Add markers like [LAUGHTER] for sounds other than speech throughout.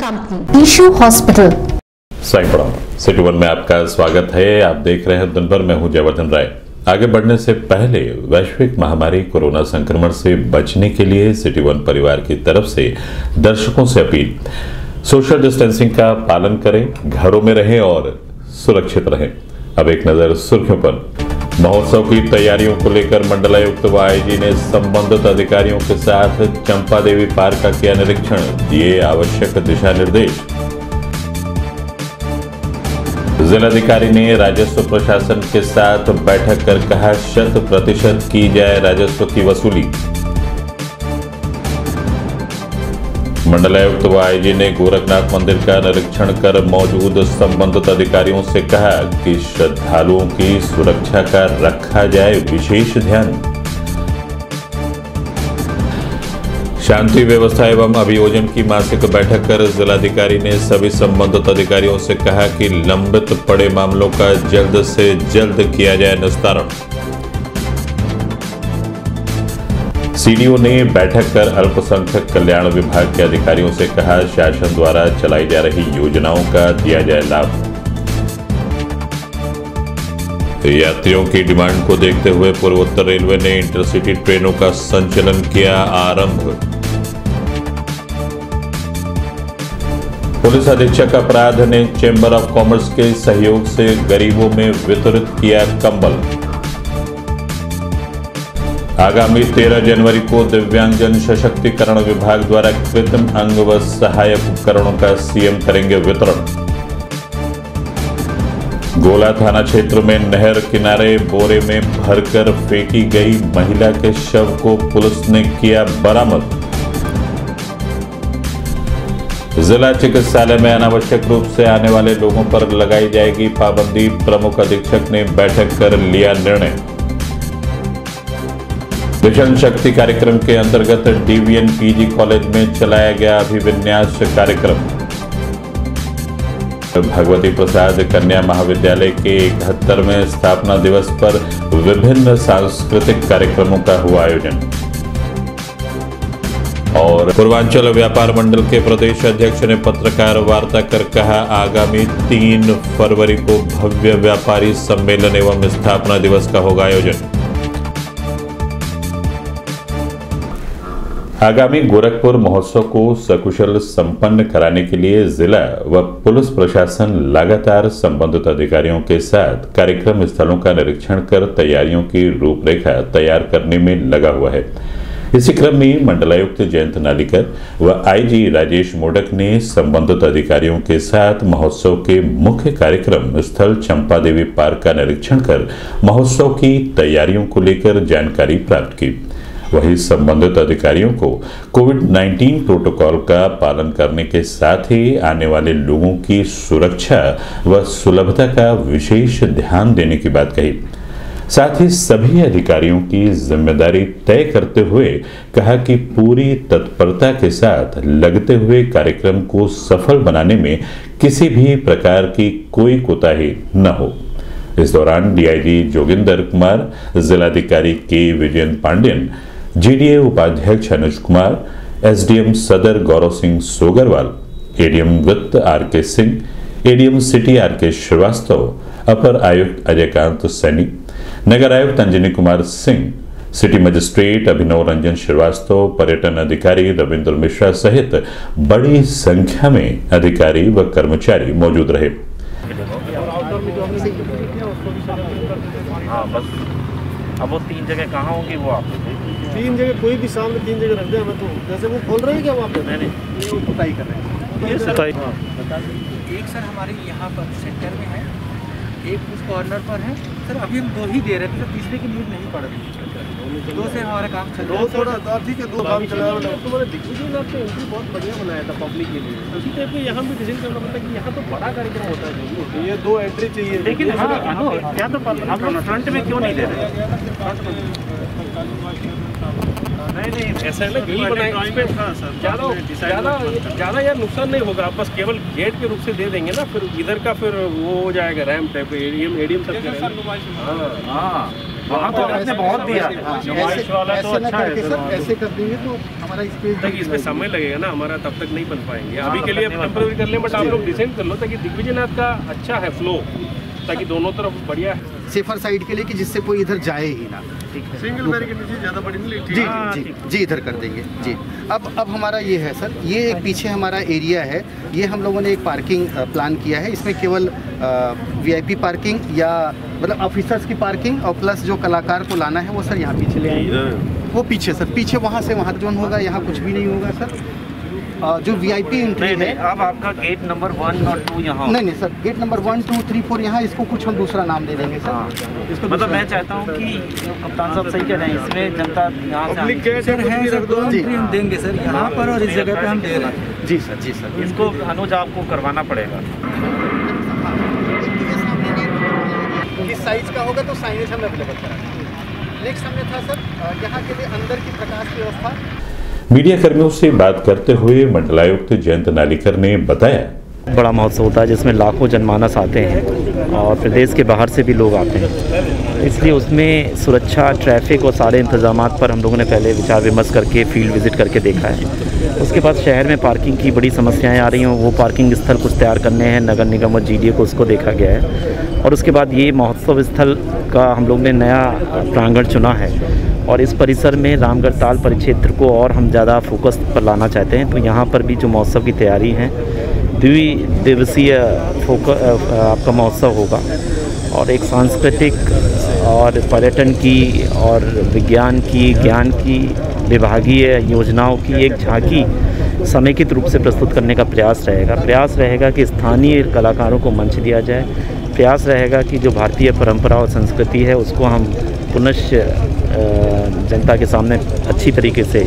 Company, Ishu hospital. City one में आपका स्वागत है। आप देख रहे हैं दिन भर मैं हूँ जयवर्धन राय। आगे बढ़ने से पहले वैश्विक महामारी कोरोना संक्रमण से बचने के लिए सिटी वन परिवार की तरफ़ से दर्शकों से अपील। सोशल डिस्टेंसिंग का पालन करें, घरों में रहें और सुरक्षित रहें। अब एक नज़र सुर्खियों पर। महोत्सव की तैयारियों को लेकर मंडलायुक्त व आईजी ने संबंधित अधिकारियों के साथ चंपा देवी पार्क का किया निरीक्षण। दिए आवश्यक दिशा निर्देश। जिलाधिकारी ने राजस्व प्रशासन के साथ बैठक कर कहा, शत प्रतिशत की जाए राजस्व की वसूली। मंडलायुक्त व आईजी ने गोरखनाथ मंदिर का निरीक्षण कर मौजूद संबंधित अधिकारियों से कहा कि श्रद्धालुओं की सुरक्षा का रखा जाए विशेष ध्यान। शांति व्यवस्था एवं अभियोजन की मासिक बैठक कर जिलाधिकारी ने सभी संबंधित अधिकारियों से कहा कि लंबित पड़े मामलों का जल्द से जल्द किया जाए निस्तारण। सीडीओ ने बैठक कर अल्पसंख्यक कल्याण विभाग के अधिकारियों से कहा, शासन द्वारा चलाई जा रही योजनाओं का दिया जाए लाभ। यात्रियों की डिमांड को देखते हुए पूर्वोत्तर रेलवे ने इंटरसिटी ट्रेनों का संचालन किया आरंभ। पुलिस अधीक्षक अपराध ने चेंबर ऑफ़ कॉमर्स के सहयोग से गरीबों में वितरित किया कंबल। आगामी 13 जनवरी को दिव्यांगजन सशक्तिकरण विभाग द्वारा कृत्रिम अंग व सहायक उपकरणों का सीएम करेंगे वितरण। गोला थाना क्षेत्र में नहर किनारे बोरे में भरकर फेंकी गई महिला के शव को पुलिस ने किया बरामद। जिला चिकित्सालय में अनावश्यक रूप से आने वाले लोगों पर लगाई जाएगी पाबंदी, प्रमुख अधीक्षक ने बैठक कर लिया निर्णय। मिशन शक्ति कार्यक्रम के अंतर्गत डीवीएन पीजी कॉलेज में चलाया गया अभिविन्यास कार्यक्रम। भगवती प्रसाद कन्या महाविद्यालय के इकहत्तरवें स्थापना दिवस पर विभिन्न सांस्कृतिक कार्यक्रमों का हुआ आयोजन। और पूर्वांचल व्यापार मंडल के प्रदेश अध्यक्ष ने पत्रकार वार्ता कर कहा, आगामी तीन फरवरी को भव्य व्यापारी सम्मेलन एवं स्थापना दिवस का होगा आयोजन। आगामी गोरखपुर महोत्सव को सकुशल संपन्न कराने के लिए जिला व पुलिस प्रशासन लगातार संबंधित अधिकारियों के साथ कार्यक्रम स्थलों का निरीक्षण कर तैयारियों की रूपरेखा तैयार करने में लगा हुआ है। इसी क्रम में मंडलायुक्त जयंत नालिकर व आईजी राजेश मोडक ने संबंधित अधिकारियों के साथ महोत्सव के मुख्य कार्यक्रम स्थल चंपा देवी पार्क का निरीक्षण कर महोत्सव की तैयारियों को लेकर जानकारी प्राप्त की। वही संबंधित अधिकारियों को कोविड 19 प्रोटोकॉल का पालन करने के साथ ही आने वाले लोगों की सुरक्षा व सुलभता का विशेष ध्यान देने की बात कही। साथ ही सभी अधिकारियों की ज़िम्मेदारी तय करते हुए कहा कि पूरी तत्परता के साथ लगते हुए कार्यक्रम को सफल बनाने में किसी भी प्रकार की कोई कोताही न हो। इस दौरान डीआईजी जोगिंदर कुमार, जिलाधिकारी के विजयन पांडेन जीडीए उपाध्यक्ष अनुज कुमार एसडीएम सदर गौरव सिंह सोगरवाल एडीएम वित्त R K Singh ADM city R K Srivastava, अपर आयुक्त अजयकांत सैनी, नगर आयुक्त अंजनी कुमार सिंह, सिटी मजिस्ट्रेट अभिनव रंजन श्रीवास्तव, पर्यटन अधिकारी रविंद्र मिश्रा सहित बड़ी संख्या में अधिकारी व कर्मचारी मौजूद रहे। हाँ बस, अब वो तीन जगह कहाँ होंगी वो आप? तीन जगह कोई भी सामने तीन जगह रख दे हमें तो। जैसे वो खोल रहे हैं क्या वहाँ पे? नहीं नहीं ये पुताई कर रहे हैं। ये सर एक सर हमारे यहाँ पर सेंटर में है। एक उस कॉर्नर पर है। सर अभी हम दो ही दे रहे थे सर तीसरे की नीड नहीं पड़ रही। दो से हमारा काम चल रहा है। थोड़ा तो ठीक है दो काम चला रहा है। तुम्हारे दिग्विजय आपने एंट्री बहुत बढ़िया बनाया था पब्लिक के लिए। उसी टाइप में यहाँ भी डिज़ाइन करना पड़ता है कि यहाँ तो बड़ा कार्यक्रम होता है। ये दो एंट्री चाहिए। लेकिन हाँ हाँ, क्या तो हम लोग फ्रंट में क्यों नहीं दे रहे? नहीं नहीं ऐसा है ना ग्रिल बनाए इस पे ज़्यादा यार नुकसान नहीं होगा आप बस केवल गेट के रूप से दे देंगे ना फिर इधर का फिर वो हो जाएगा रैम टाइप एडीएम एडीएम सब हाँ हाँ वहाँ तो आपने बहुत दिया। हाँ, ऐसे तो अच्छा है कर देंगे तो हमारा स्पेस इसमें समय लगेगा ना हमारा तब तक नहीं बन पाएँगे। अभी के लिए टेम्पररी कर लें बट आप लोग डिसाइड कर लो ताकि दिग्विजयनाथ का अच्छा है फ्लो ताकि दोनों तरफ़ बढ़िया है। सेफर साइड के लिए कि जिससे कोई इधर जाए ही ना। सिंगल बैरिकेड नीचे ज़्यादा बड़ी नहीं जी जी जी जी इधर कर देंगे जी। अब अब हमारा ये है सर ये एक पीछे हमारा एरिया है। ये हम लोगों ने एक पार्किंग प्लान किया है। इसमें केवल वीआईपी पार्किंग या मतलब ऑफिसर्स की पार्किंग और प्लस जो कलाकार को लाना है वो सर यहाँ पीछे ले आएँगे। वो पीछे सर पीछे वहाँ से वहाँ जोन होगा यहाँ कुछ भी नहीं होगा सर। अ, जो वीआईपी एंट्री नहीं है। अब आपका गेट नंबर वन और टू यहाँ नहीं नहीं sir gate number one two three four यहाँ इसको कुछ हम दूसरा नाम दे देंगे सर। इसको मतलब मैं चाहता हूँ कि कप्तान साहब सही कह रहे हैं इसमें जनता यहाँ से पब्लिक आनी- है रख दो हम देंगे सर यहाँ पर और इस जगह पे हम दे रहे हैं जी सर जी सर। इसको अनुज आपको करवाना पड़ेगा। इस साइज़ का होगा तो साइनेज हम अवेलेबल कराएँगे नेक्स्ट हमने था सर यहाँ के लिए अंदर की प्रकाश व्यवस्था। मीडिया कर्मियों से बात करते हुए मंडलायुक्त जयंत नालिकर ने बताया। बड़ा महोत्सव होता है, जिसमें लाखों जनमानस आते हैं और प्रदेश के बाहर से भी लोग आते हैं। इसलिए उसमें सुरक्षा ट्रैफ़िक और सारे इंतज़ाम पर हम लोगों ने पहले विचार विमर्श करके फ़ील्ड विज़िट करके देखा है। उसके बाद शहर में पार्किंग की बड़ी समस्याएँ आ रही हैं। वो पार्किंग स्थल कुछ तैयार करने हैं। नगर निगम और जीडीए को उसको देखा गया है। और उसके बाद ये महोत्सव स्थल का हम लोग ने नया प्रांगण चुना है। और इस परिसर में रामगढ़ ताल परिक्षेत्र को और हम ज़्यादा फोकस पर लाना चाहते हैं। तो यहाँ पर भी जो महोत्सव की तैयारी है द्वि दिवसीय फोक आपका महोत्सव होगा। और एक सांस्कृतिक और पर्यटन की और विज्ञान की ज्ञान की विभागीय योजनाओं की एक झांकी समेकित रूप से प्रस्तुत करने का प्रयास रहेगा। प्रयास रहेगा कि स्थानीय कलाकारों को मंच दिया जाए। प्रयास रहेगा कि जो भारतीय परंपरा और संस्कृति है उसको हम अ, जनता के सामने अच्छी तरीके से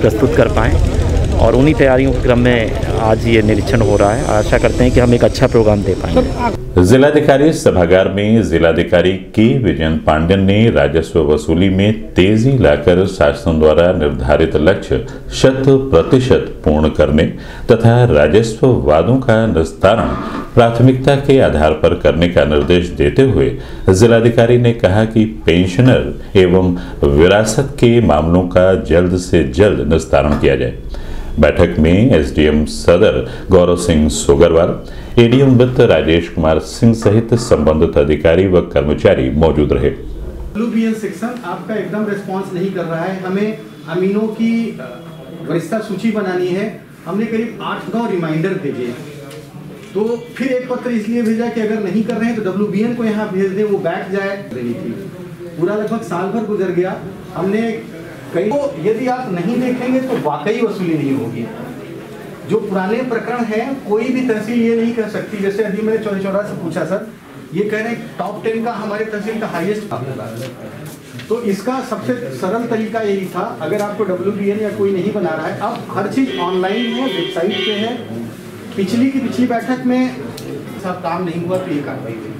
प्रस्तुत कर पाएँ। और उन्हीं तैयारियों के क्रम में आज ये निरीक्षण हो रहा है। आशा करते हैं कि हम एक अच्छा प्रोग्राम दे पाएँगे। जिलाधिकारी सभागार में जिलाधिकारी के विजयन पांडेन ने राजस्व वसूली में तेज़ी लाकर शासन द्वारा निर्धारित लक्ष्य शत प्रतिशत पूर्ण करने तथा राजस्व वादों का निस्तारण प्राथमिकता के आधार पर करने का निर्देश देते हुए जिलाधिकारी ने कहा कि पेंशनर एवं विरासत के मामलों का जल्द से जल्द निस्तारण किया जाए। बैठक में एसडीएम सदर गौरव सिंह सोगरवाल, एडीएम वित्त राजेश कुमार सिंह सहित संबंधित अधिकारी व कर्मचारी मौजूद रहे। सेक्शन आपका एकदम रिस्पांस नहीं कर रहा है। हमें अमीनों की वरिष्ठता सूची बनानी है। हमने करीब आठ नौ रिमाइंडर भेजे तो फिर एक पत्र इसलिए भेजा कि अगर नहीं कर रहे हैं तो डब्ल्यू को यहाँ भेज दें, वो बैठ जाए। रही थी पूरा लगभग साल भर गुजर गया। हमने कई तो यदि आप नहीं देखेंगे तो वाकई वसूली नहीं होगी। जो पुराने प्रकरण हैं, कोई भी तहसील ये नहीं कर सकती। जैसे अभी मैंने चौरी चौरा से पूछा, सर, ये कह रहे हैं टॉप टेन का हमारे तहसील का हाईएस्ट तो इसका सबसे सरल तरीका यही था, अगर आपको डब्ल्यू या कोई नहीं बना रहा है, अब हर चीज़ ऑनलाइन है वेबसाइट पे है। पिछली की पिछली बैठक में सब काम नहीं हुआ तो ये कार्रवाई हुई।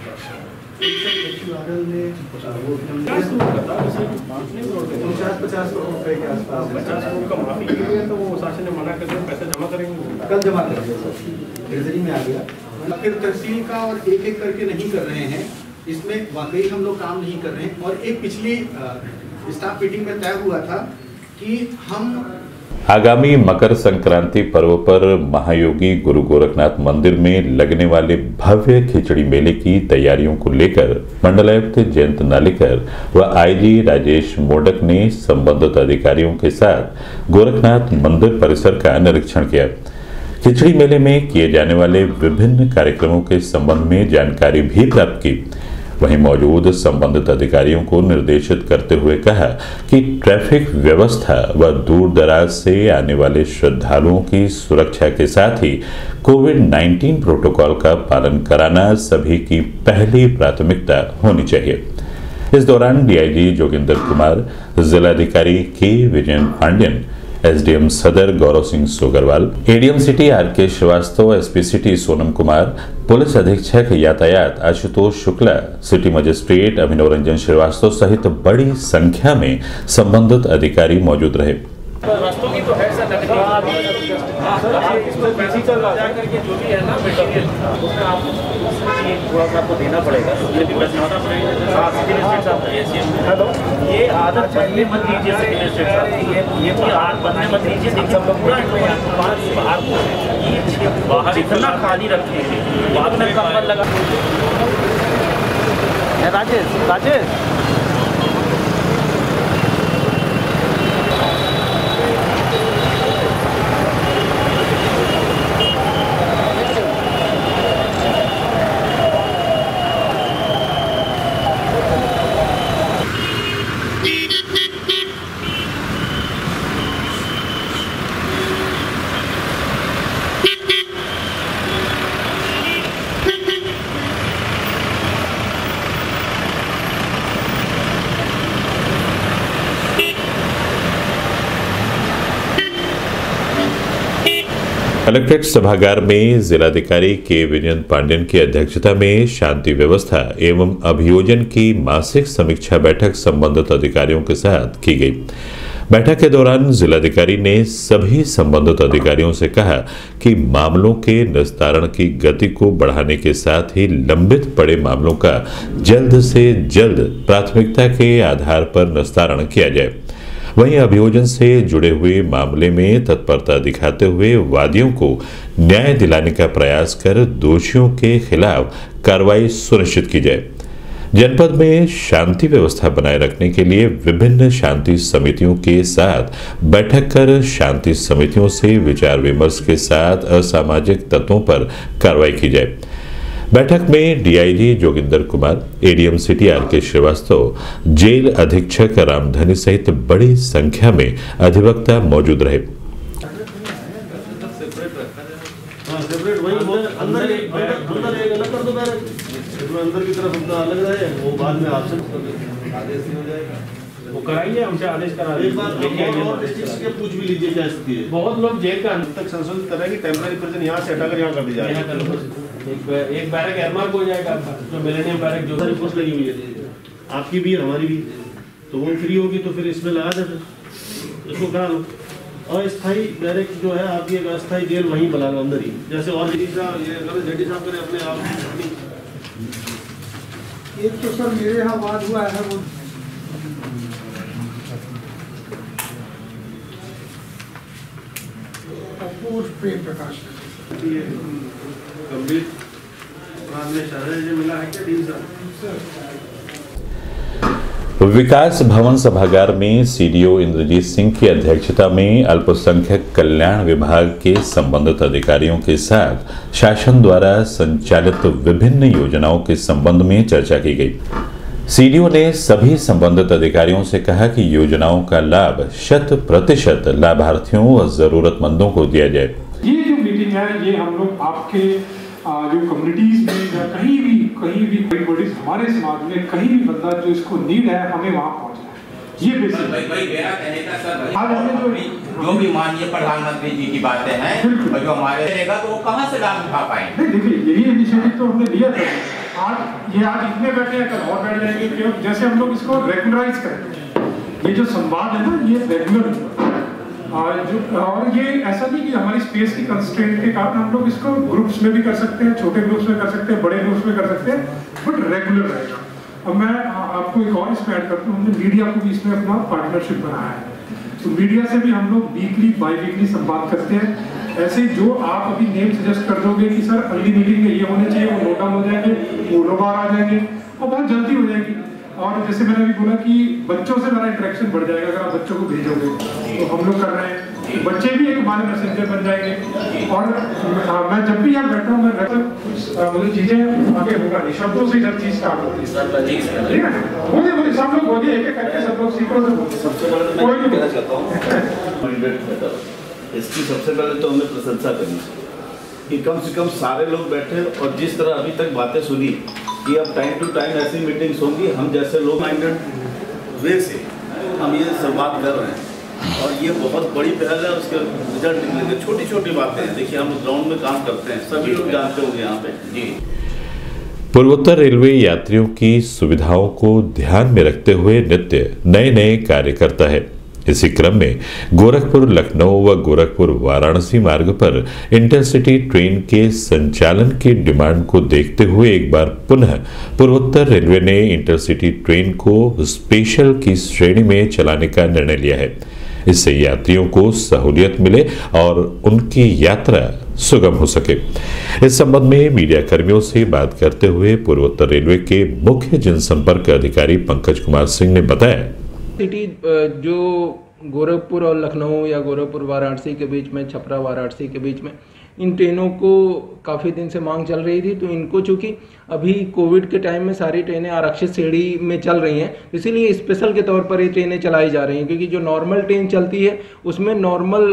उनचास पचास करोड़ रुपए के आसपास पचास करोड़ का माफ़ी तो वो शासन ने मना कर दिया पैसा जमा करेंगे कल जमा कर दिया सर। ट्रेजरी में आ गया। फिर तहसील का और एक एक करके नहीं कर रहे हैं। इसमें वाकई हम लोग काम नहीं कर रहे हैं। और एक पिछली स्टाफ मीटिंग में तय हुआ था कि हम आगामी मकर संक्रांति पर्व पर महायोगी गुरु गोरखनाथ मंदिर में लगने वाले भव्य खिचड़ी मेले की तैयारियों को लेकर मंडलायुक्त जयंत नालिकर व आईजी राजेश मोडक ने संबंधित अधिकारियों के साथ गोरखनाथ मंदिर परिसर का निरीक्षण किया। खिचड़ी मेले में किए जाने वाले विभिन्न कार्यक्रमों के संबंध में जानकारी भी प्राप्त की। वहीं मौजूद संबंधित अधिकारियों को निर्देशित करते हुए कहा कि ट्रैफ़िक व्यवस्था व दूर दराज से आने वाले श्रद्धालुओं की सुरक्षा के साथ ही कोविड 19 प्रोटोकॉल का पालन कराना सभी की पहली प्राथमिकता होनी चाहिए। इस दौरान डीआईजी जोगिंदर कुमार, जिलाधिकारी के Vijayan Pandian SDM Sadar Gaurav Singh Sogarwal ADM city R K Srivastava SP city Sonam Kumar police अधीक्षक यातायात आशुतोष शुक्ला सिटी मजिस्ट्रेट अभिनव रंजन श्रीवास्तव सहित बड़ी संख्या में संबंधित अधिकारी मौजूद रहे थोड़ा सा आपको देना पड़ेगा। हेलो? ये आदत बनने मत साहब ये आदत बनने मत दीजिए देखिए पूरा बाहर बाहर ये बाहर इतना खाली रखेंगे बाद में कम्बल लगा? राजेश राजेश। कलेक्ट्रेट सभागार में जिलाधिकारी के विजयन पांडेन की अध्यक्षता में शांति व्यवस्था एवं अभियोजन की मासिक समीक्षा बैठक संबंधित अधिकारियों के साथ की गई। बैठक के दौरान जिलाधिकारी ने सभी संबंधित अधिकारियों से कहा कि मामलों के निस्तारण की गति को बढ़ाने के साथ ही लंबित पड़े मामलों का जल्द से जल्द प्राथमिकता के आधार पर निस्तारण किया जाए। वहीं अभियोजन से जुड़े हुए मामले में तत्परता दिखाते हुए वादियों को न्याय दिलाने का प्रयास कर दोषियों के खिलाफ कार्रवाई सुनिश्चित की जाए। जनपद में शांति व्यवस्था बनाए रखने के लिए विभिन्न शांति समितियों के साथ बैठक कर शांति समितियों से विचार विमर्श के साथ असामाजिक तत्वों पर कार्रवाई की जाए। बैठक में DIG Joginder Kumar ADM city R K Srivastava jail अधीक्षक रामधनी सहित बड़ी संख्या में अधिवक्ता मौजूद रहे। हाँ अंदर की तरफ़ अपना अलग रहे वो बाद में आपसे आदेश हो जाएगा। कराइए हमसे आदेश करा एक बार पूछ भी लीजिए क्या स्थिति है बहुत लोग जेल का अब तक संशोधित कर रहे हैं कि टेम्पररी प्रेजेंट यहाँ से हटाकर यहाँ कर दी जाए। एक बैरक एयरमार्क हो जाएगा जो मिलेनियम बैरक जो सारी पोस्ट लगी हुई है। आपकी भी हमारी भी। तो वो फ्री होगी तो फिर इसमें लगा दे इसको करा लो। अस्थाई बैरक जो है आपकी एक अस्थाई जेल वहीं बना लो अंदर ही। जैसे और जेडी साहब ये अगर जेडी साहब करें अपने आप। एक तो सर मेरे यहाँ वाद हुआ है वो अपूर्व प्रेम प्रकाश का। गंभीर में शहर जो मिला है क्या डी साहब विकास भवन सभागार में सीडीओ इंद्रजीत सिंह की अध्यक्षता में अल्पसंख्यक कल्याण विभाग के संबंधित अधिकारियों के साथ शासन द्वारा संचालित विभिन्न योजनाओं के संबंध में चर्चा की गई सीडीओ ने सभी संबंधित अधिकारियों से कहा कि योजनाओं का लाभ शत प्रतिशत लाभार्थियों और जरूरतमंदों को दिया जाए। ये जो मीटिंग है ये हम लोग आपके जो कम्युनिटीज में या कहीं भी कहीं भी बड़ी बड़ी हमारे समाज में कहीं भी बंदा जो इसको नीड है हमें वहाँ पहुँचना ये बेसिक भाई भाई मेरा कहने का सर भाई आज हमने जो- जो भी माननीय प्रधानमंत्री जी की बातें हैं और जो हमारे रहेगा तो वो कहाँ से लाभ उठा पाएँगे? देखिए यही इनिशिएटिव तो हमने लिया था। आज ये आज इतने बैठे हैं, कल और बैठ जाएँगे, क्यों? जैसे हम लोग इसको रेगुलराइज करें। ये जो संवाद है ना, ये रेगुलर और जो, और ये ऐसा नहीं कि हमारी स्पेस की कंस्ट्रेंट के कारण हम लोग इसको ग्रुप्स में भी कर सकते हैं, छोटे ग्रुप्स में कर सकते हैं, बड़े ग्रुप्स में कर सकते हैं बट रेगुलर रहेगा अब मैं आपको एक और इसमें ऐड करता हूँ, हमने मीडिया को भी इसमें अपना पार्टनरशिप बनाया है। तो मीडिया से भी हम लोग वीकली बाई वीकली संवाद करते हैं। ऐसे जो आप अभी नेम सजेस्ट कर दोगे कि, सर, अगली मीटिंग में ये होने चाहिए, वो नोट डाउन हो जाएँगे, वो आ जाएँगे, और बहुत जल्दी हो जाएगी। और जैसे मैंने अभी बोला कि बच्चों से मेरा इंटरेक्शन बढ़ जाएगा, अगर आप बच्चों को भेजोगे तो हम लोग कर रहे हैं। बच्चे भी एक हमारे मैसेंजर बन जाएँगे। और आ, मैं जब भी यहाँ बैठा हूँ मैं रहता हूँ, मुझे चीज़ें आगे होगा नहीं। शब्दों से हर चीज़ स्टार्ट होती है। ठीक है? बोलिए बोलिए सब लोग बोलिए एक एक करके सब लोग सीखो से बोलिए। सबसे पहले तो कोई नहीं कहना चाहता हूँ [LAUGHS] इसकी सबसे पहले तो हमें प्रशंसा करनी चाहिए कि कम से कम सारे लोग बैठे और जिस तरह अभी तक बातें सुनी कि अब टाइम टू टाइम ऐसी मीटिंग्स होंगी हम जैसे लोग माइंडेड वे से हम ये संवाद कर रहे हैं। और ये बहुत बड़ी पहल है उसके रिज़ल्ट निकलेंगे छोटी छोटी बातें हैं। देखिए हम ग्राउंड में काम करते हैं। सभी लोग जानते होंगे यहाँ पे। जी। पूर्वोत्तर रेलवे यात्रियों की सुविधाओं को ध्यान में रखते हुए नित्य नए नए कार्य करता है। इसी क्रम में गोरखपुर लखनऊ व गोरखपुर वाराणसी मार्ग पर इंटरसिटी ट्रेन के संचालन की डिमांड को देखते हुए एक बार पुनः पूर्वोत्तर रेलवे ने इंटरसिटी ट्रेन को स्पेशल की श्रेणी में चलाने का निर्णय लिया है। इससे यात्रियों को सहूलियत मिले और उनकी यात्रा सुगम हो सके। इस संबंध में मीडिया कर्मियों से बात करते हुए पूर्वोत्तर रेलवे के मुख्य जनसंपर्क अधिकारी पंकज कुमार सिंह ने बताया। सिटी जो गोरखपुर और लखनऊ या गोरखपुर वाराणसी के बीच में, छपरा वाराणसी के बीच में इन ट्रेनों को काफ़ी दिन से मांग चल रही थी तो इनको चूँकि अभी कोविड के टाइम में सारी ट्रेनें आरक्षित श्रेणी में चल रही हैं, इसीलिए स्पेशल के तौर पर ये ट्रेनें चलाई जा रही हैं, क्योंकि जो नॉर्मल ट्रेन चलती है, उसमें नॉर्मल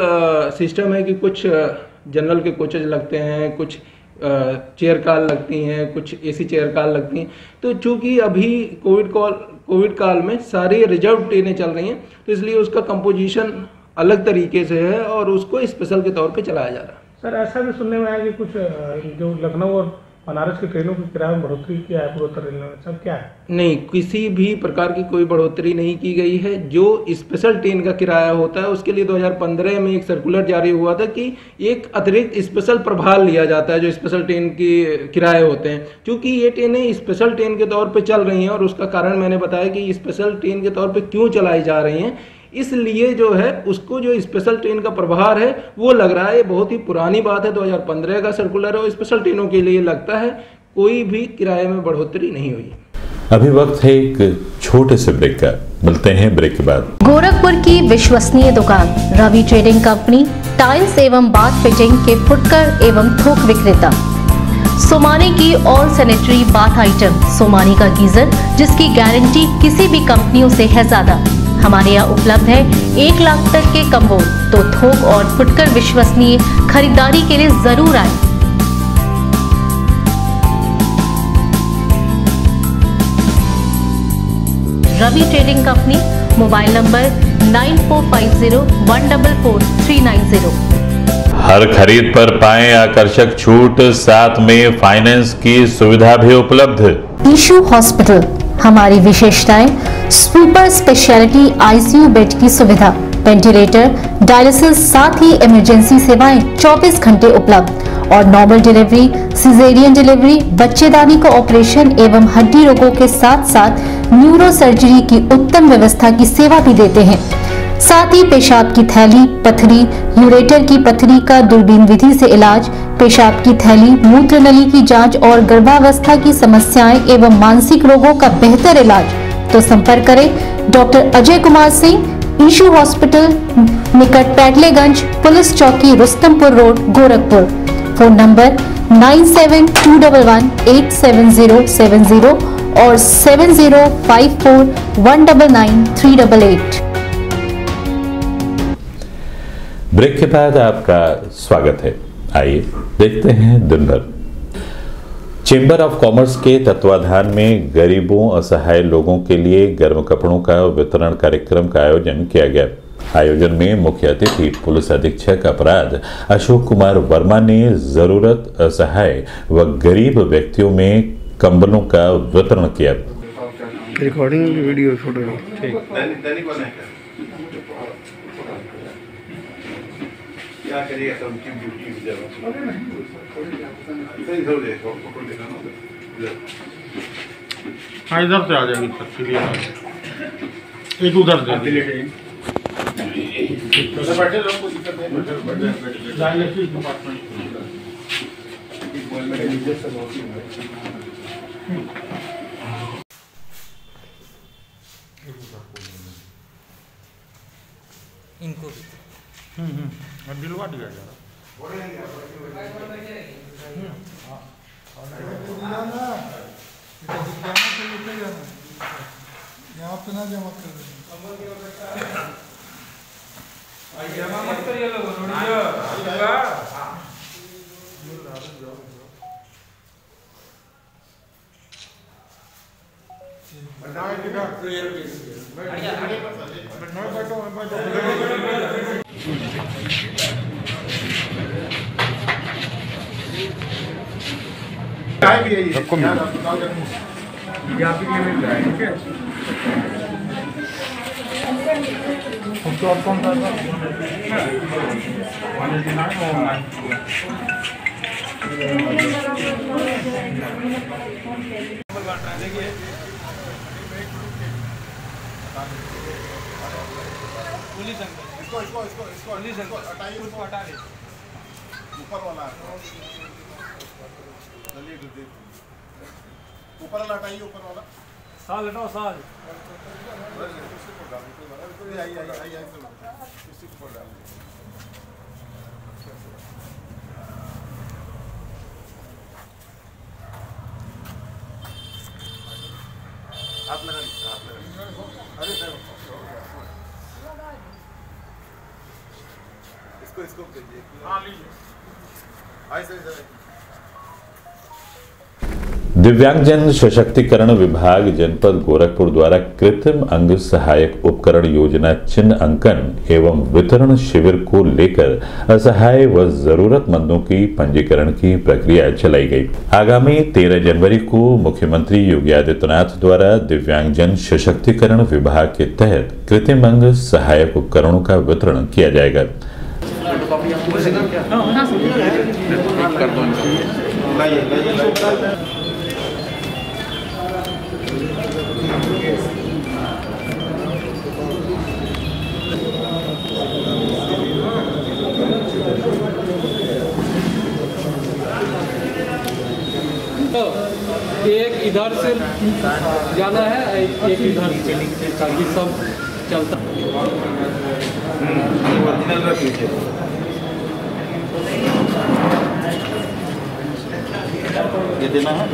सिस्टम है कि कुछ जनरल के कोचेज लगते हैं, कुछ चेयर कार लगती हैं, कुछ एसी चेयर कार लगती हैं तो चूँकि अभी कोविड कॉल, कोविड काल में सारी रिज़र्व ट्रेनें चल रही हैं तो इसलिए उसका कंपोजिशन अलग तरीके से है और उसको स्पेशल के तौर पे चलाया जा रहा है। सर, ऐसा भी सुनने में आया कि कुछ जो लखनऊ और बनारस की ट्रेनों की किराए में बढ़ोतरी किया है, पूर्वोत्तर रेलवे ने सब क्या है? नहीं, किसी भी प्रकार की कोई बढ़ोतरी नहीं की गई है। जो स्पेशल ट्रेन का किराया होता है, उसके लिए 2015 में एक सर्कुलर जारी हुआ था कि एक अतिरिक्त स्पेशल प्रभार लिया जाता है, जो स्पेशल ट्रेन के किराए होते हैं। क्योंकि ये ट्रेनें स्पेशल ट्रेन के तौर पर चल रही हैं और उसका कारण मैंने बताया कि स्पेशल ट्रेन के तौर पर क्यों चलाई जा रही हैं। इसलिए जो है उसको जो स्पेशल ट्रेन का प्रभार है वो लग रहा है ये बहुत ही पुरानी बात है 2015 का सर्कुलर है और स्पेशल ट्रेनों के लिए लगता है कोई भी किराए में बढ़ोतरी नहीं हुई। अभी वक्त है एक छोटे से ब्रेक का। मिलते हैं ब्रेक के बाद। गोरखपुर की विश्वसनीय दुकान रवि ट्रेडिंग कंपनी टाइल्स एवं बाथ फिटिंग के फुटकर एवं थोक विक्रेता। सोमानी की all sanitary bath item Somani का गीजर जिसकी गारंटी किसी भी कंपनियों से है ज़्यादा। हमारे यहाँ उपलब्ध है। एक लाख तक के कम्बो तो थोक और फुटकर विश्वसनीय खरीदारी के लिए ज़रूर आए। Ravi trading company mobile number nine four five zero one double four three nine zero. हर खरीद पर पाए आकर्षक छूट साथ में फाइनेंस की सुविधा भी उपलब्ध। ईशू हॉस्पिटल हमारी विशेषताएँ सुपर स्पेशलिटी आईसीयू बेड की सुविधा। वेंटिलेटर, डायलिसिस, साथ ही इमरजेंसी सेवाएँ 24 घंटे उपलब्ध। और नॉर्मल डिलीवरी सिजेरियन डिलीवरी बच्चेदानी का ऑपरेशन एवं हड्डी रोगों के साथ साथ न्यूरो सर्जरी की उत्तम व्यवस्था की सेवा भी देते हैं। साथ ही पेशाब की थैली, पथरी यूरेटर की पथरी का दूरबीन विधि से इलाज, पेशाब की थैली मूत्र नली की जाँच और गर्भावस्था की समस्याएँ एवं मानसिक रोगों का बेहतर इलाज। तो संपर्क करें। डॉक्टर अजय कुमार सिंह, ईशू हॉस्पिटल, निकट पैटलेगंज पुलिस चौकी, Rustampur road, Gorakhpur. Phone number nine seven two double one eight seven zero seven zero और seven zero five four one double nine three double eight. Break के बाद आपका स्वागत है। आइए देखते हैं दिन भर। चेंबर ऑफ़ कॉमर्स के तत्वाधान में गरीबों असहाय लोगों के लिए गर्म कपड़ों का वितरण कार्यक्रम का आयोजन किया गया। आयोजन में मुख्य अतिथि पुलिस अधीक्षक अपराध अशोक कुमार वर्मा ने ज़रूरत असहाय व गरीब व्यक्तियों में कंबलों का वितरण किया। रिकॉर्डिंग वीडियो फ़ोटो क्या करिएगा हो। हाँ इधर से आ जाएगी सर क्लियर एक उधर बैठे इनको भी। हम्म हम्म दिलवा दिया जा रहा। यहाँ पे ना जमा कर जमा मत करिए लोग सबको मिल ये आपके लिए मिल रहा है ठीक है उसके बाद कौन सा नाइन पुलिस अंकल इसको इसको इसको इसको पुलिस अंकल हटाइए उसको हटा दे ऊपर वाला चलिए गुरदीप ऊपर वाला हटाइए ऊपर वाला। साल हटाओ साल। हाथ लगा लीजिए हाथ लगा अरे इसको इसको भेजिए हाँ लीजिए। आई सर सर। दिव्यांगजन सशक्तिकरण विभाग जनपद गोरखपुर द्वारा कृत्रिम अंग सहायक उपकरण योजना चिन्ह अंकन एवं वितरण शिविर को लेकर असहाय व जरूरतमंदों की पंजीकरण की प्रक्रिया चलाई गई। आगामी 13 जनवरी को मुख्यमंत्री योगी आदित्यनाथ द्वारा दिव्यांगजन सशक्तिकरण विभाग के तहत कृत्रिम अंग सहायक उपकरणों का वितरण किया जाएगा। तो इधर से जाना है एक इधर से ताकि सब चलता। ओरिजिनल ये देना है?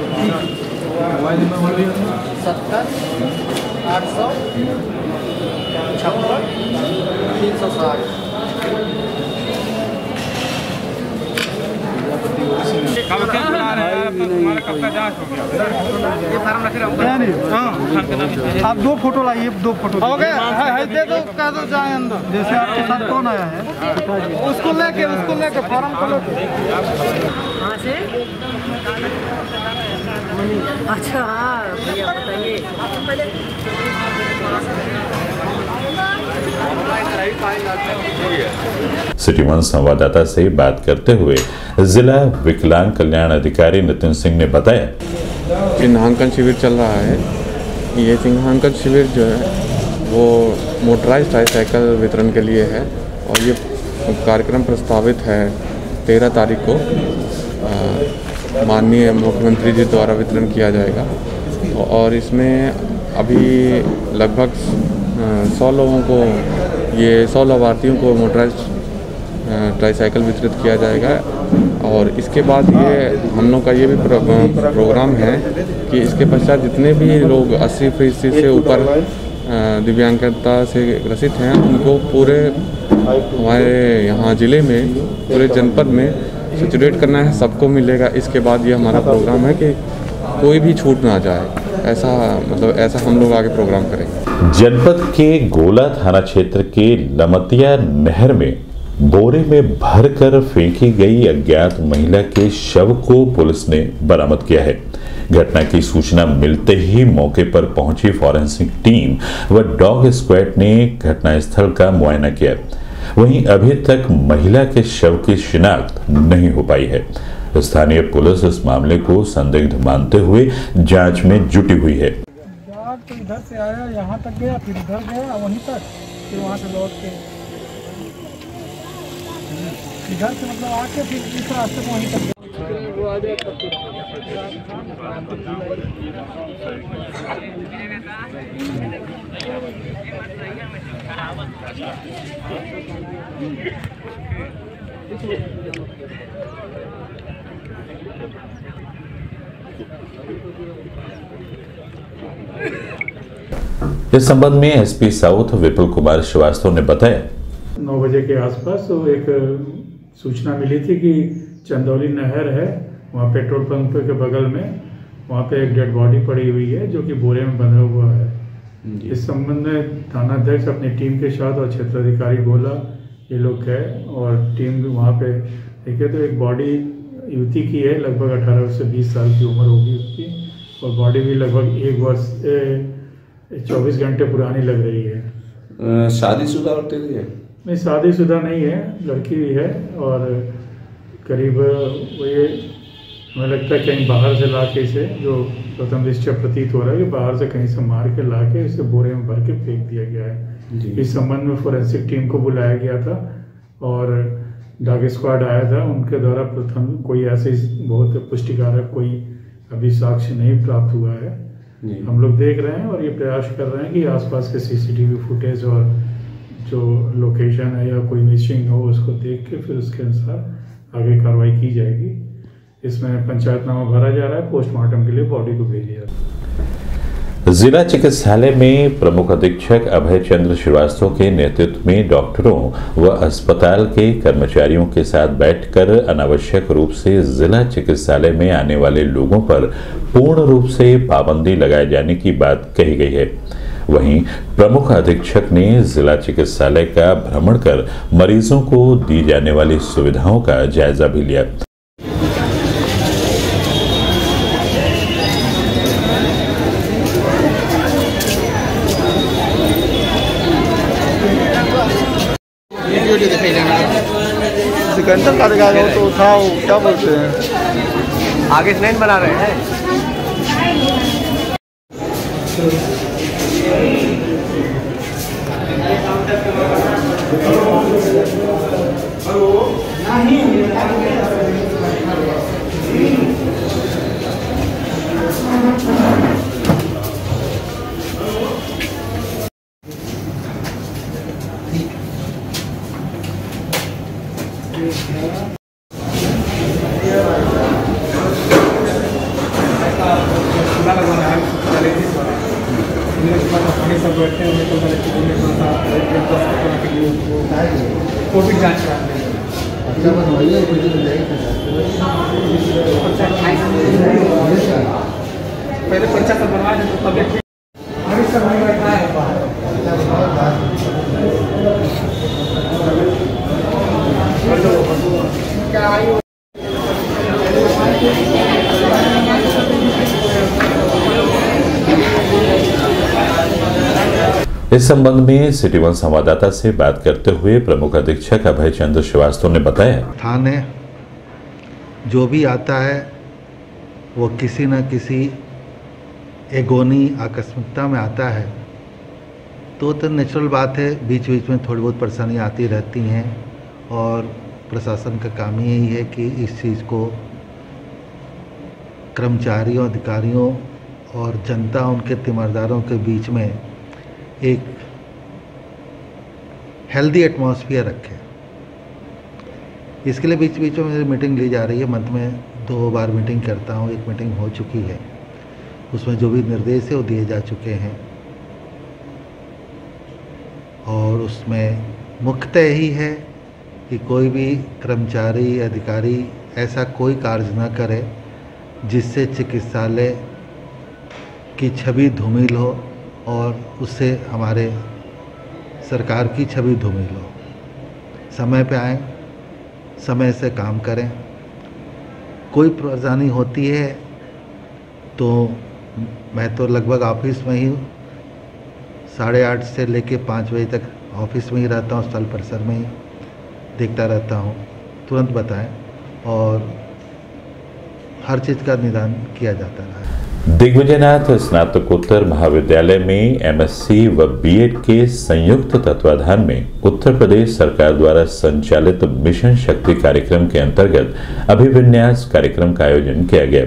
मोबाइल नंबर सत्तर आठ सौ छप्पन तीन सौ साठ। कब क्या बना रहे हैं? अब तक हमारा कब का जाँच हो गया? ये फार्म रख रहे हो आप दो फ़ोटो लाइए दो फ़ोटो हो गया। है, है, दे दो कह दो जाए अंदर। जैसे आपके साथ कौन आया है? उसको लेके उसको लेके फार्म खोलो कहाँ से अच्छा हाँ भैया बताइए। सिटी वन संवाददाता से बात करते हुए जिला विकलांग कल्याण अधिकारी नितिन सिंह ने बताया। चिन्हांकन शिविर चल रहा है। ये चिन्हांकन शिविर जो है, वो मोटराइज ट्राईसाइकिल वितरण के लिए है और ये कार्यक्रम प्रस्तावित है तेरह तारीख को। माननीय मुख्यमंत्री जी द्वारा वितरण किया जाएगा और इसमें अभी लगभग सौ लोगों को ये सौ लाभार्थियों को मोटराइज ट्राईसाइकिल वितरित किया जाएगा। और इसके बाद ये हम लोग का ये भी प्रो, प्रोग्राम है कि इसके पश्चात जितने भी लोग अस्सी फ़ीसदी से ऊपर दिव्यांगता से ग्रसित हैं उनको पूरे हमारे यहाँ ज़िले में पूरे जनपद में सचुरेट करना है सबको मिलेगा। इसके बाद ये हमारा प्रोग्राम है कि कोई भी छूट ना जाए, ऐसा मतलब ऐसा हम लोग आगे प्रोग्राम करेंगे। जनपद के गोला थाना क्षेत्र के लमतिया नहर में बोरे में भरकर फेंकी गई अज्ञात महिला के शव को पुलिस ने बरामद किया है। घटना की सूचना मिलते ही मौके पर पहुँची फॉरेंसिक टीम व डॉग स्क्वाड ने घटनास्थल का मुआयना किया। वहीं अभी तक महिला के शव की शिनाख्त नहीं हो पाई है। स्थानीय पुलिस इस मामले को संदिग्ध मानते हुए जाँच में जुटी हुई है। इधर से आया, यहाँ तक गया, फिर इधर गया वहीं तक, फिर वहाँ से लौट के। इधर से मतलब आके फिर इस रास्ते वहीं तक इस संबंध में एसपी साउथ विपुल कुमार श्रीवास्तव ने बताया। नौ बजे के आसपास तो एक सूचना मिली थी कि चंदौली नहर है वहाँ पेट्रोल पंप के बगल में वहाँ पे एक डेड बॉडी पड़ी हुई है जो कि बोरे में बंधा हुआ है। इस संबंध में थाना अध्यक्ष अपनी टीम के साथ और क्षेत्राधिकारी बोला ये लोग गए और टीम भी वहाँ पे देखे तो एक बॉडी युवती की है लगभग 18 से 20 साल की उम्र होगी उसकी और बॉडी भी लगभग एक वर्ष चौबीस घंटे पुरानी लग रही है। शादीशुदा औरतें भी है? नहीं शादीशुदा नहीं है लड़की भी है और करीब वो ये हमें लगता है कहीं बाहर से ला के इसे जो प्रथम दृष्टया प्रतीत हो रहा है कि बाहर से कहीं से मार के ला के इसे बोरे में भर के फेंक दिया गया है। इस संबंध में फोरेंसिक टीम को बुलाया गया था और डाग स्क्वाड आया था उनके द्वारा प्रथम कोई ऐसे बहुत पुष्टिकारक कोई अभी साक्ष्य नहीं प्राप्त हुआ है। हम लोग देख रहे हैं और ये प्रयास कर रहे हैं कि आसपास के सीसीटीवी फुटेज और जो लोकेशन है या कोई मिसिंग हो उसको देख के फिर उसके अनुसार आगे कार्रवाई की जाएगी। इसमें पंचायतनामा भरा जा रहा है पोस्टमार्टम के लिए बॉडी को भेजा जा रहा है। जिला चिकित्सालय में प्रमुख अधीक्षक अभय चंद्र श्रीवास्तव के नेतृत्व में डॉक्टरों व अस्पताल के कर्मचारियों के साथ बैठकर अनावश्यक रूप से जिला चिकित्सालय में आने वाले लोगों पर पूर्ण रूप से पाबंदी लगाए जाने की बात कही गई है। वहीं प्रमुख अधीक्षक ने जिला चिकित्सालय का भ्रमण कर मरीजों को दी जाने वाली सुविधाओं का जायजा भी लिया। सिकंदर का दिखा रहा तो उठाओ क्या बोलते हैं आगे स्नैन बना रहे हैं कोविड जाँच पहले पर्चा सब बनवा दे तो तबियत ठीक अभी सब नहीं बैठा है क्या आई संबंध में सिटी वन संवाददाता से बात करते हुए प्रमुख अधीक्षक अभय चंद्र श्रीवास्तव ने बताया। थाने जो भी आता है, वो किसी न किसी एगोनी आकस्मिकता में आता है। तो तो नेचुरल बात है बीच बीच में थोड़ी बहुत परेशानियाँ आती रहती हैं और प्रशासन का काम ही यही है कि इस चीज़ को कर्मचारियों, अधिकारियों और जनता, उनके तीमारदारों के बीच में एक हेल्दी एटमॉस्फेयर रखें। इसके लिए बीच बीच में मेरी मीटिंग ली जा रही है। मंथ में दो बार मीटिंग करता हूँ। एक मीटिंग हो चुकी है। उसमें जो भी निर्देश है वो दिए जा चुके हैं। और उसमें मुख्यतः यही है कि कोई भी कर्मचारी, अधिकारी ऐसा कोई कार्य न करे जिससे चिकित्सालय की छवि धूमिल हो। और उससे हमारे सरकार की छवि धूमिल हो। समय पे आए, समय से काम करें। कोई परेशानी होती है तो मैं तो लगभग ऑफ़िस में ही साढ़े आठ से लेके पाँच बजे तक ऑफ़िस में ही रहता हूँ, स्थल परिसर में ही। देखता रहता हूँ, तुरंत बताएँ। और हर चीज़ का निदान किया जाता रहा। है दिग्विजयनाथ स्नातकोत्तर महाविद्यालय में एमएससी व बीएड के संयुक्त तत्वाधान में उत्तर प्रदेश सरकार द्वारा संचालित मिशन शक्ति कार्यक्रम के अंतर्गत अभिविन्यास कार्यक्रम का आयोजन किया गया।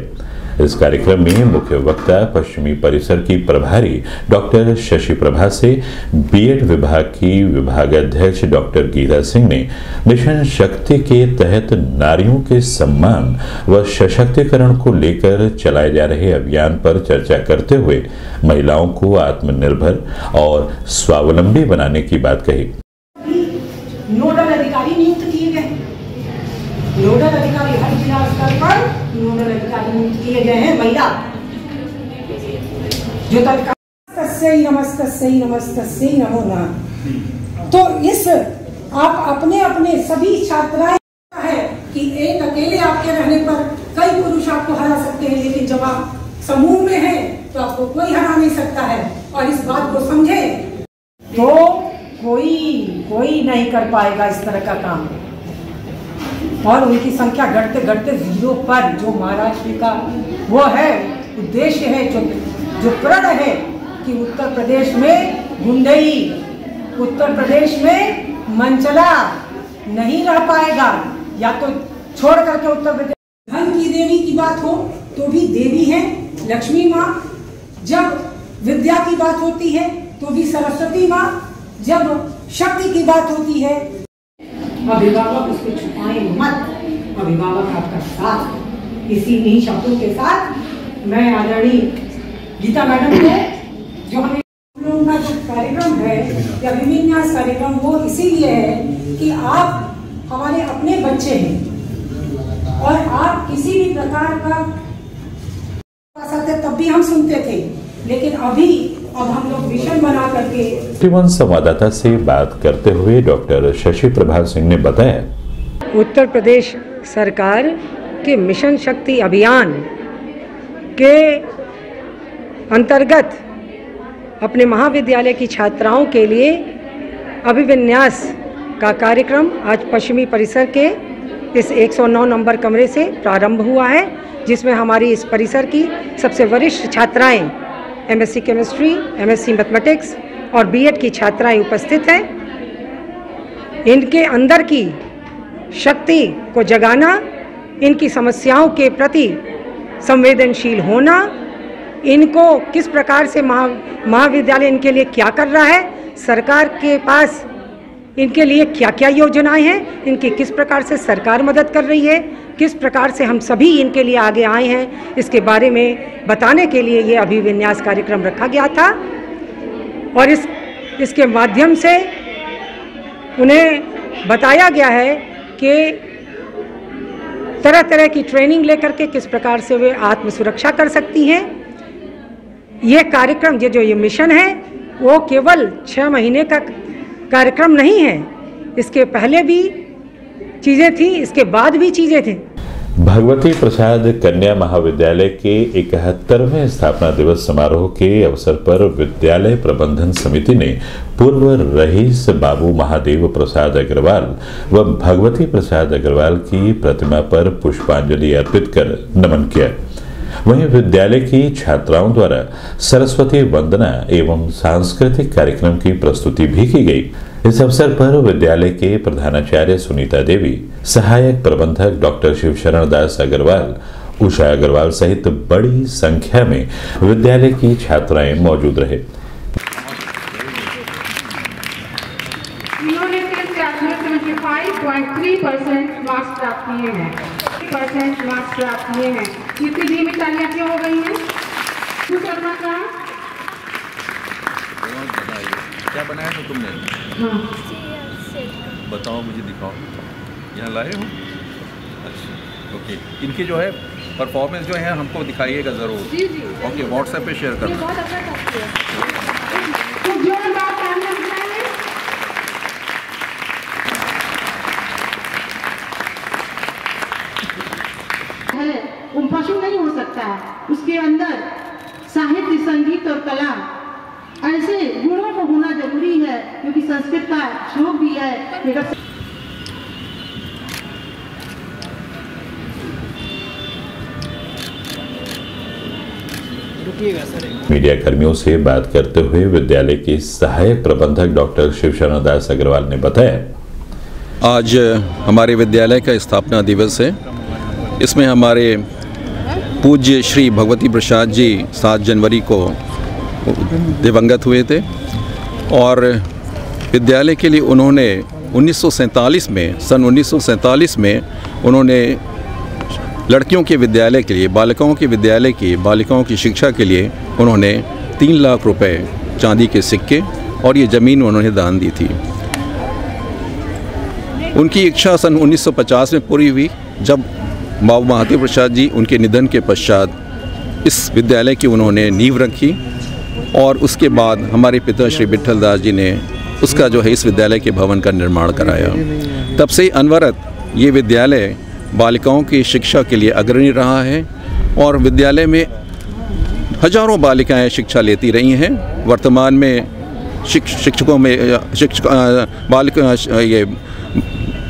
इस कार्यक्रम में मुख्य वक्ता, पश्चिमी परिसर की प्रभारी डॉक्टर शशि प्रभा से बीएड विभाग की विभागाध्यक्ष डॉक्टर गीता सिंह ने मिशन शक्ति के तहत नारियों के सम्मान व सशक्तिकरण को लेकर चलाए जा रहे अभियान पर चर्चा करते हुए महिलाओं को आत्मनिर्भर और स्वावलंबी बनाने की बात कही नोडल अधिकारी नियुक्त किए गए नोडल अधिकारी हर जिला स्तर पर नोडल अधिकारी नियुक्त गए हैं महिला जो तत्काल तस्यै नमस्तस्यै नमस्तस्यै नमो नमः तो इस, आप अपने अपने सभी छात्राएँ है कि एक अकेले आपके रहने पर कई पुरुष आपको हरा सकते हैं, लेकिन जब आप समूह में हैं तो आपको कोई हरा नहीं सकता है। और इस बात को समझे तो कोई कोई नहीं कर पाएगा इस तरह का काम। और उनकी संख्या घटते घटते ज़ीरो पर जो महाराष्ट्र का वो है, उद्देश्य है, जो जो प्रण है कि उत्तर प्रदेश में गुंडई, उत्तर प्रदेश में मंचला नहीं रह पाएगा। या तो छोड़ करके उत्तर प्रदेश धन की देवी की बात हो तो भी देवी है, लक्ष्मी माँ। जब विद्या की बात होती है तो भी सरस्वती माँ। जब शक्ति की बात होती है अभिभावक उसको छुपाए मत। अभिभावक आपका साथ इसी इन्हीं शब्दों के साथ मैं आदरणीय गीता मैडम को जो हमें का जो कार्यक्रम है, या विभिन्यास कार्यक्रम वो इसीलिए है कि आप हमारे अपने बच्चे हैं। और आप किसी भी प्रकार का तब भी हम सुनते थे, लेकिन अभी अब हम लोग विषन बना करके टीवन संवाददाता से बात करते हुए डॉक्टर शशि प्रभा सिंह ने बताया। उत्तर प्रदेश सरकार के मिशन शक्ति अभियान के अंतर्गत अपने महाविद्यालय की छात्राओं के लिए अभिविन्यास का कार्यक्रम आज पश्चिमी परिसर के इस 109 नंबर कमरे से प्रारंभ हुआ है जिसमें हमारी इस परिसर की सबसे वरिष्ठ छात्राएँ एमएससी केमिस्ट्री एमएससी मैथमेटिक्स और बीएड की छात्राएँ उपस्थित हैं। इनके अंदर की शक्ति को जगाना, इनकी समस्याओं के प्रति संवेदनशील होना, इनको किस प्रकार से महा, महाविद्यालय इनके लिए क्या कर रहा है, सरकार के पास इनके लिए क्या क्या योजनाएँ हैं? इनकी किस प्रकार से सरकार मदद कर रही है? किस प्रकार से हम सभी इनके लिए आगे आए हैं? इसके बारे में बताने के लिए ये अभिविन्यास कार्यक्रम रखा गया था। और इस, इसके माध्यम से उन्हें बताया गया है कि तरह तरह की ट्रेनिंग लेकर के किस प्रकार से वे आत्म सुरक्षा कर सकती हैं। ये कार्यक्रम, ये जो ये मिशन है, वो केवल छः महीने का कार्यक्रम नहीं है। इसके पहले भी चीज़ें थी, इसके बाद भी चीज़ें थी। भगवती प्रसाद कन्या महाविद्यालय के इकहत्तरवें स्थापना दिवस समारोह के अवसर पर विद्यालय प्रबंधन समिति ने पूर्व रईस बाबू महादेव प्रसाद अग्रवाल व भगवती प्रसाद अग्रवाल की प्रतिमा पर पुष्पांजलि अर्पित कर नमन किया। वहीं विद्यालय की छात्राओं द्वारा सरस्वती वंदना एवं सांस्कृतिक कार्यक्रम की प्रस्तुति भी की गई। इस अवसर पर विद्यालय के प्रधानाचार्य सुनीता देवी, सहायक प्रबंधक डॉक्टर शिवशरण दास अग्रवाल, उषा अग्रवाल सहित बड़ी संख्या में विद्यालय की छात्राएँ मौजूद रहे। प्राप्त किए हैं। इतनी धीमी तालियाँ क्यों हो गई हैं? कुछ शर्मा का? क्या बनाया था तुमने? हाँ। बताओ मुझे दिखाओ। यहाँ लाए हो? अच्छा ओके इनके जो है परफॉर्मेंस जो है हमको दिखाइएगा ज़रूर। जी जी। ओके व्हाट्सएप पे शेयर करना बहुत अच्छा करती है तो जोरदार तालियाँ बजाएँ है पशु नहीं हो सकता। है उसके अंदर साहित्य संगीत और कला ऐसे गुणों को होना ज़रूरी है क्योंकि संस्कृत का श्लोक भी है। मीडिया कर्मियों से बात करते हुए विद्यालय के सहायक प्रबंधक डॉक्टर शिवशरण दास अग्रवाल ने बताया। आज हमारे विद्यालय का स्थापना दिवस है। इसमें हमारे पूज्य श्री भगवती प्रसाद जी सात जनवरी को दिवंगत हुए थे और विद्यालय के लिए उन्होंने 1947 में, सन 1947 में उन्होंने लड़कियों के विद्यालय के लिए, बालिकाओं के विद्यालय की, बालिकाओं की शिक्षा के लिए उन्होंने तीन लाख रुपए चांदी के सिक्के और ये ज़मीन उन्होंने दान दी थी। उनकी इच्छा सन 1950 में पूरी हुई, जब बाबू महादेव प्रसाद जी, उनके निधन के पश्चात इस विद्यालय की उन्होंने नींव रखी और उसके बाद हमारे पिता श्री विठल दास जी ने उसका जो है इस विद्यालय के भवन का निर्माण कराया। तब से अनवरत ये विद्यालय बालिकाओं की शिक्षा के लिए अग्रणी रहा है और विद्यालय में हज़ारों बालिकाएँ शिक्षा लेती रही हैं। वर्तमान में शिक्ष, शिक्षकों में, शिक्षक बालिक, ये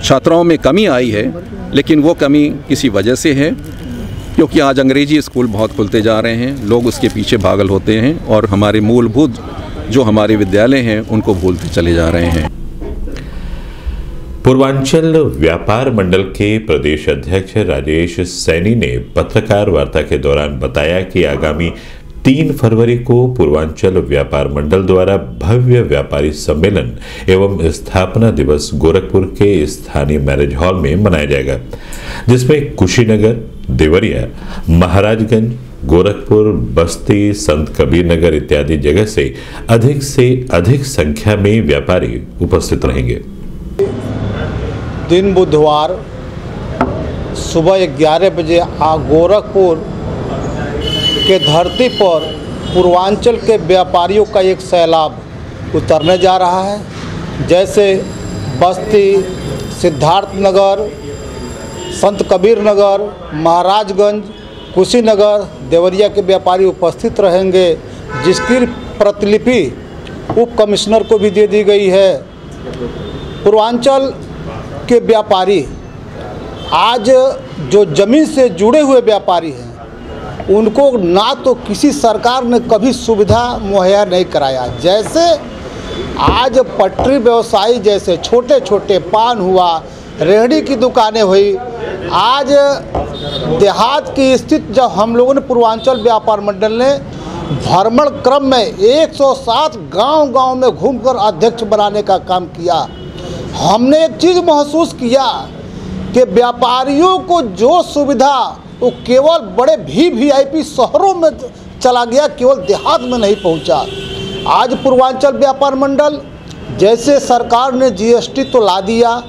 छात्राओं में कमी आई है। लेकिन वो कमी किसी वजह से है, क्योंकि आज अंग्रेज़ी स्कूल बहुत खुलते जा रहे हैं, लोग उसके पीछे भागल होते हैं और हमारे मूलभूत जो हमारे विद्यालय हैं, उनको भूलते चले जा रहे हैं। पूर्वांचल व्यापार मंडल के प्रदेश अध्यक्ष राजेश सैनी ने पत्रकार वार्ता के दौरान बताया कि आगामी तीन फरवरी को पूर्वांचल व्यापार मंडल द्वारा भव्य व्यापारी सम्मेलन एवं स्थापना दिवस गोरखपुर के स्थानीय मैरिज हॉल में मनाया जाएगा, जिसमें कुशीनगर, देवरिया, महाराजगंज, गोरखपुर, बस्ती, संत कबीर नगर इत्यादि जगह से अधिक से अधिक संख्या में व्यापारी उपस्थित रहेंगे। दिन बुधवार सुबह ग्यारह बजे गोरखपुर के धरती पर पूर्वांचल के व्यापारियों का एक सैलाब उतरने जा रहा है, जैसे बस्ती, सिद्धार्थ नगर, संत कबीर नगर, महाराजगंज कुशीनगर देवरिया के व्यापारी उपस्थित रहेंगे, जिसकी प्रतिलिपि उप कमिश्नर को भी दे दी गई है। पूर्वांचल के व्यापारी आज जो ज़मीन से जुड़े हुए व्यापारी हैं उनको ना तो किसी सरकार ने कभी सुविधा मुहैया नहीं कराया। जैसे आज पटरी व्यवसायी जैसे छोटे छोटे पान हुआ, रेहड़ी की दुकानें हुई, आज देहात की स्थिति जब हम लोगों ने पूर्वांचल व्यापार मंडल ने भ्रमण क्रम में 107 गांव-गांव में घूमकर अध्यक्ष बनाने का काम किया। हमने एक चीज़ महसूस किया कि व्यापारियों को जो सुविधा वो केवल बड़े भी वीआईपी शहरों में चला गया, केवल देहात में नहीं पहुँचा। आज पूर्वांचल व्यापार मंडल, जैसे सरकार ने जीएसटी तो ला दिया,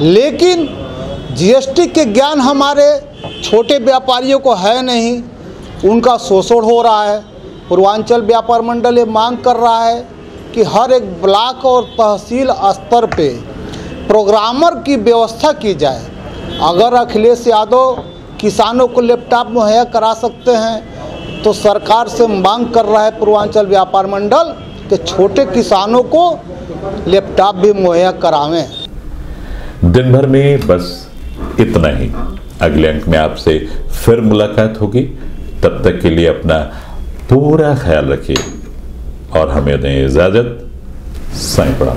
लेकिन जीएसटी के ज्ञान हमारे छोटे व्यापारियों को है नहीं, उनका शोषण हो रहा है। पूर्वांचल व्यापार मंडल ये मांग कर रहा है कि हर एक ब्लॉक और तहसील स्तर पे प्रोग्रामर की व्यवस्था की जाए। अगर अखिलेश यादव किसानों को लैपटॉप मुहैया करा सकते हैं। तो सरकार से मांग कर रहा है पूर्वांचल व्यापार मंडल कि छोटे किसानों को लैपटॉप भी मुहैया करावें। दिन भर में बस इतना ही। अगले अंक में आपसे फिर मुलाकात होगी। तब तक के लिए अपना पूरा ख्याल रखिए और हमें दें इजाज़त। साई पड़ा